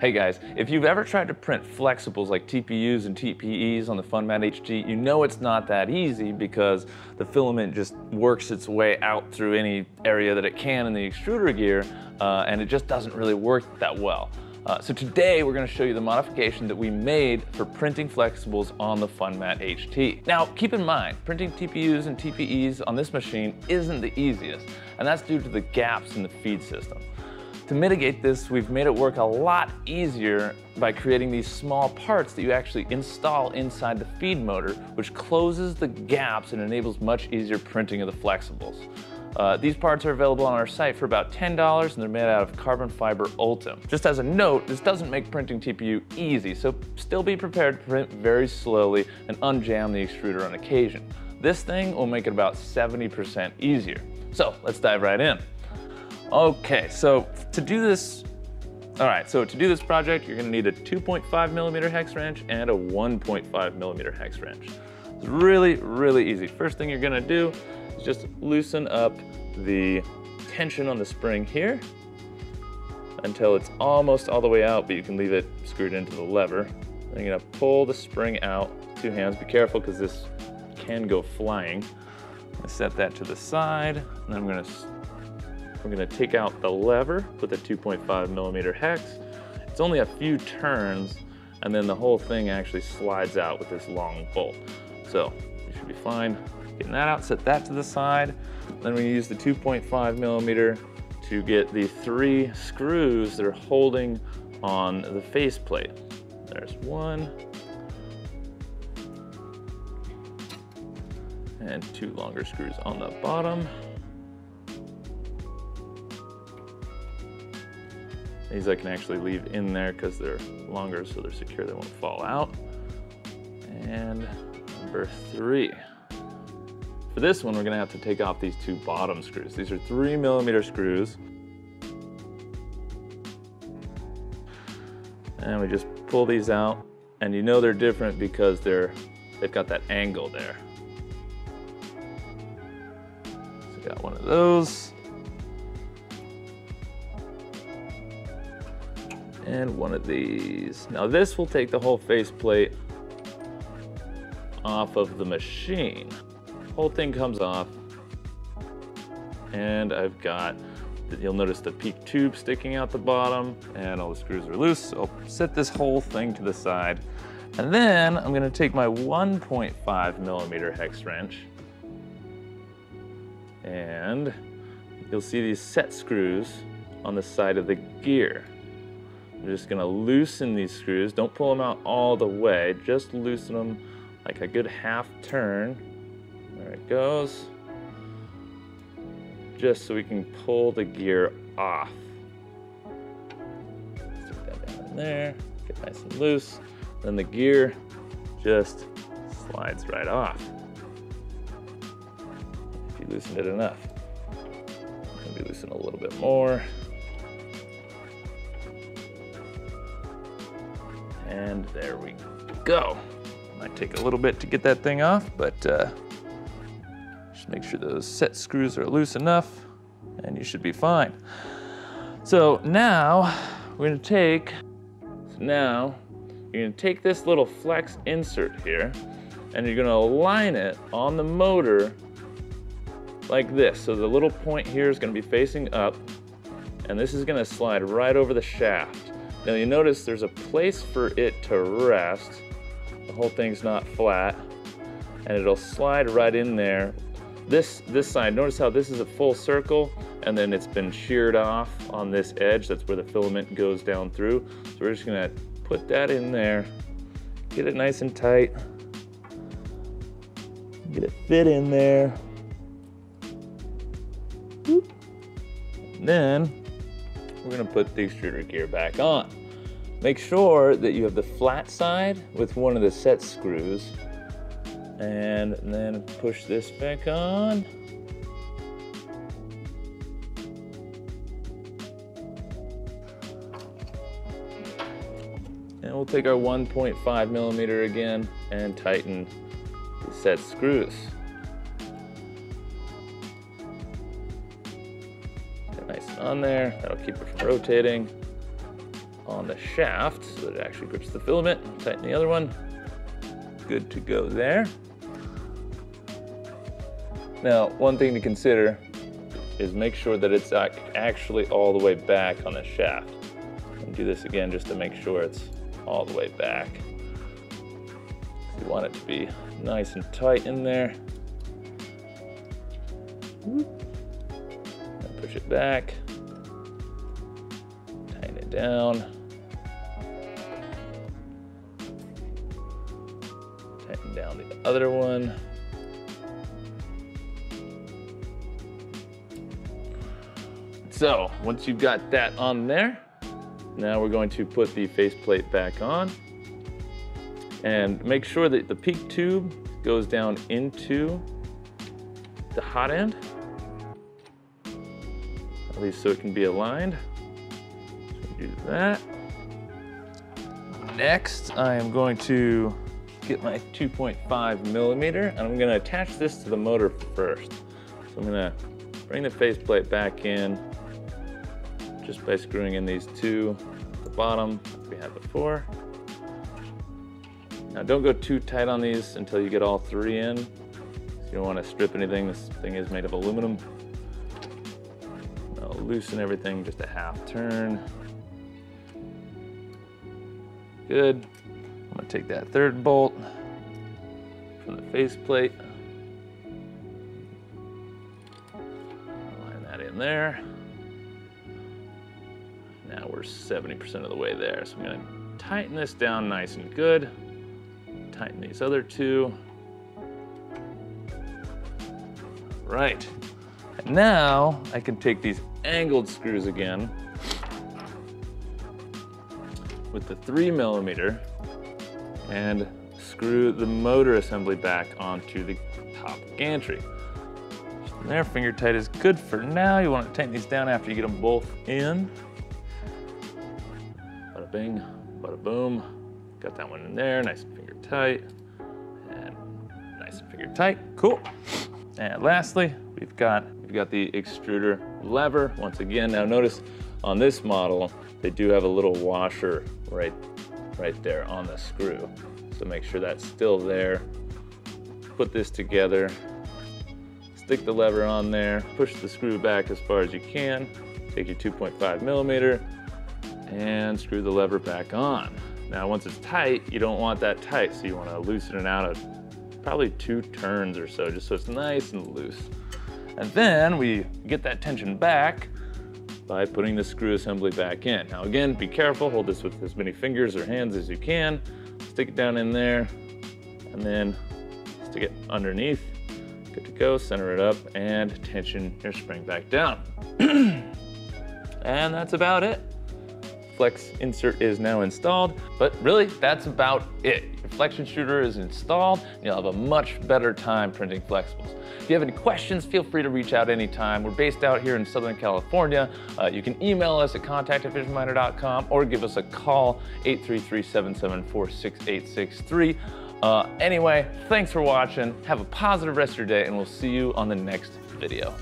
Hey guys, if you've ever tried to print flexibles like TPUs and TPEs on the FunMat HT, you know it's not that easy because the filament just works its way out through any area that it can in the extruder gear, uh, and it just doesn't really work that well. Uh, so today we're going to show you the modification that we made for printing flexibles on the FunMat HT. Now keep in mind, printing TPUs and TPEs on this machine isn't the easiest, and that's due to the gaps in the feed system. To mitigate this, we've made it work a lot easier by creating these small parts that you actually install inside the feed motor, which closes the gaps and enables much easier printing of the flexibles. Uh, these parts are available on our site for about $10 and they're made out of carbon fiber ULTEM. Just as a note, this doesn't make printing TPU easy, so still be prepared to print very slowly and unjam the extruder on occasion. This thing will make it about 70% easier. So let's dive right in. Okay, so to do this, all right, so to do this project, you're gonna need a 2.5 millimeter hex wrench and a 1.5 millimeter hex wrench. It's really, really easy. First thing you're gonna do is just loosen up the tension on the spring here until it's almost all the way out, but you can leave it screwed into the lever. Then you're gonna pull the spring out, two hands. Be careful because this can go flying. set that to the side, and I'm gonna we're gonna take out the lever with a 2.5 millimeter hex. It's only a few turns and then the whole thing actually slides out with this long bolt. So you should be fine getting that out, set that to the side. Then we use the 2.5 millimeter to get the three screws that are holding on the faceplate. There's one, and two longer screws on the bottom. These I can actually leave in there because they're longer so they're secure, they won't fall out. And number three. For this one, we're gonna have to take off these two bottom screws. These are three millimeter screws. And we just pull these out and you know they're different because they're, they've got that angle there. So got one of those. And one of these. Now this will take the whole faceplate off of the machine. Whole thing comes off and I've got, you'll notice the PEEK tube sticking out the bottom and all the screws are loose. So I'll set this whole thing to the side. And then I'm gonna take my 1.5 millimeter hex wrench and you'll see these set screws on the side of the gear. I'm just gonna loosen these screws. Don't pull them out all the way, just loosen them like a good half turn. There it goes. Just so we can pull the gear off. Stick that down there, get nice and loose. Then the gear just slides right off. If you loosened it enough. Maybe loosen a little bit more. And there we go. Might take a little bit to get that thing off, but uh, just make sure those set screws are loose enough and you should be fine. So now we're gonna take, so now you're gonna take this little flex insert here and you're gonna align it on the motor like this. So the little point here is gonna be facing up and this is gonna slide right over the shaft. Now you notice there's a place for it to rest. The whole thing's not flat and it'll slide right in there. This, this side, notice how this is a full circle and then it's been sheared off on this edge. That's where the filament goes down through. So we're just gonna put that in there, get it nice and tight, get it fit in there. Then we're gonna put the extruder gear back on. Make sure that you have the flat side with one of the set screws and then push this back on. And we'll take our 1.5 millimeter again and tighten the set screws. Get nice on there, that'll keep it from rotating on the shaft so that it actually grips the filament. Tighten the other one. Good to go there. Now, one thing to consider is make sure that it's actually all the way back on the shaft. And do this again just to make sure it's all the way back. You want it to be nice and tight in there. push it back. Tighten it down. Tighten down the other one. So once you've got that on there, now we're going to put the faceplate back on and make sure that the PEEK tube goes down into the hot end, at least so it can be aligned. So do that. Next, I am going to get my 2.5 millimeter and I'm gonna attach this to the motor first. So I'm gonna bring the faceplate back in just by screwing in these two at the bottom we had before. Now don't go too tight on these until you get all three in. You don't want to strip anything. This thing is made of aluminum. I'll loosen everything just a half turn. Good. I'm gonna take that third bolt from the faceplate. Line that in there. Now we're 70% of the way there. So I'm gonna tighten this down nice and good. Tighten these other two. Right. Now I can take these angled screws again with the three millimeter and screw the motor assembly back onto the top gantry. There, finger tight is good for now. You want to tighten these down after you get them both in. Bada bing, bada boom. Got that one in there, nice and finger tight. And nice and finger tight, cool. And lastly, we've got, we've got the extruder lever. Once again, now notice on this model, they do have a little washer right, right there on the screw. So make sure that's still there. Put this together, stick the lever on there, push the screw back as far as you can, take your 2.5 millimeter, and screw the lever back on. Now, once it's tight, you don't want that tight, so you wanna loosen it out at probably two turns or so, just so it's nice and loose. And then we get that tension back by putting the screw assembly back in. Now again, be careful, hold this with as many fingers or hands as you can, stick it down in there, and then stick it underneath. Good to go, center it up, and tension your spring back down. and that's about it flex insert is now installed, but really that's about it. Your flex extruder is installed, you'll have a much better time printing flexibles. If you have any questions, feel free to reach out anytime. We're based out here in Southern California. Uh, you can email us at contact at visionminer.com or give us a call, 833-774-6863. Uh, anyway, thanks for watching. Have a positive rest of your day, and we'll see you on the next video.